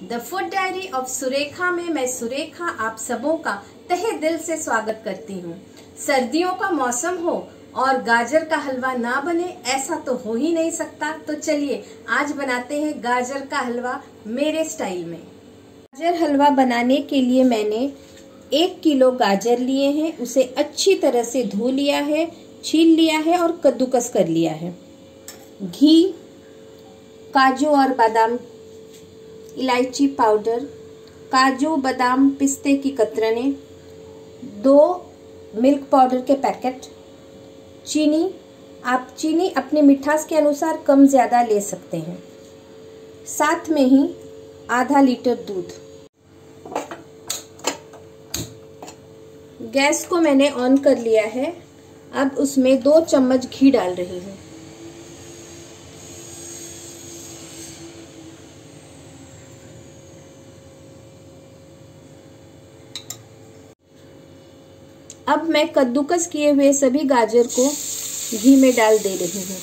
The food diary of Surekha में मैं सुरेखा आप सबों का तहे दिल से स्वागत करती हूँ। सर्दियों का मौसम हो और गाजर का हलवा ना बने, ऐसा तो हो ही नहीं सकता। तो चलिए, आज बनाते हैं गाजर का हलवा मेरे स्टाइल में। गाजर हलवा बनाने के लिए मैंने एक किलो गाजर लिए हैं, उसे अच्छी तरह से धो लिया है, छील लिया है और कद्दूकस कर लिया है। घी, काजू और बादाम इलायची पाउडर, काजू बादाम पिस्ते की कतरने, दो मिल्क पाउडर के पैकेट, चीनी। आप चीनी अपनी मिठास के अनुसार कम ज़्यादा ले सकते हैं। साथ में ही आधा लीटर दूध। गैस को मैंने ऑन कर लिया है। अब उसमें दो चम्मच घी डाल रही हूँ। अब मैं कद्दूकस किए हुए सभी गाजर को घी में डाल दे रही हूँ।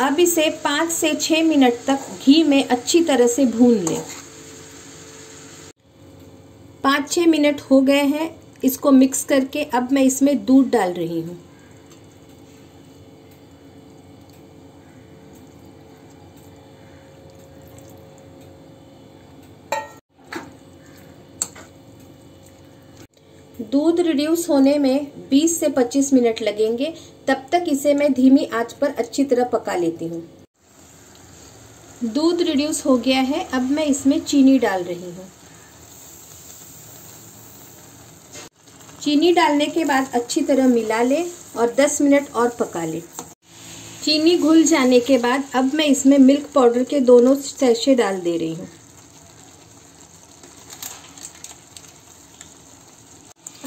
अब इसे पाँच से छः मिनट तक घी में अच्छी तरह से भून लें। पाँच छ मिनट हो गए हैं, इसको मिक्स करके अब मैं इसमें दूध डाल रही हूँ। दूध रिड्यूस होने में 20 से 25 मिनट लगेंगे। तब तक इसे मैं धीमी आँच पर अच्छी तरह पका लेती हूँ। दूध रिड्यूस हो गया है। अब मैं इसमें चीनी डाल रही हूँ। चीनी डालने के बाद अच्छी तरह मिला ले और 10 मिनट और पका ले। चीनी घुल जाने के बाद अब मैं इसमें मिल्क पाउडर के दोनों सैशे डाल दे रही हूँ।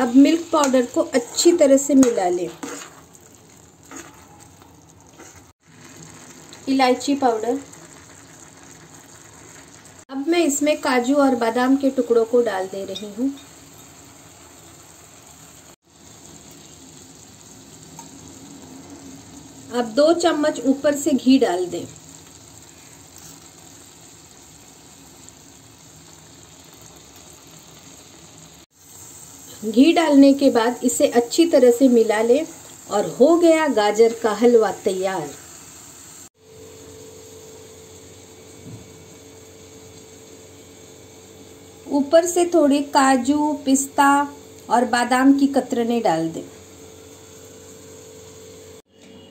अब मिल्क पाउडर को अच्छी तरह से मिला लें। इलायची पाउडर अब मैं इसमें काजू और बादाम के टुकड़ों को डाल दे रही हूँ। अब दो चम्मच ऊपर से घी डाल दें। घी डालने के बाद इसे अच्छी तरह से मिला लें और हो गया गाजर का हलवा तैयार। ऊपर से थोड़ी काजू, पिस्ता और बादाम की कतरने डाल दें।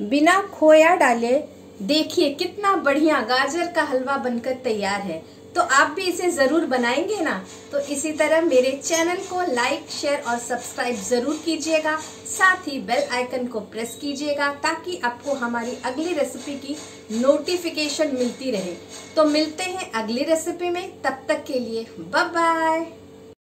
बिना खोया डाले देखिए, कितना बढ़िया गाजर का हलवा बनकर तैयार है। तो आप भी इसे ज़रूर बनाएँगे ना? तो इसी तरह मेरे चैनल को लाइक, शेयर और सब्सक्राइब ज़रूर कीजिएगा। साथ ही बेल आइकन को प्रेस कीजिएगा ताकि आपको हमारी अगली रेसिपी की नोटिफिकेशन मिलती रहे। तो मिलते हैं अगली रेसिपी में। तब तक के लिए बाय बाय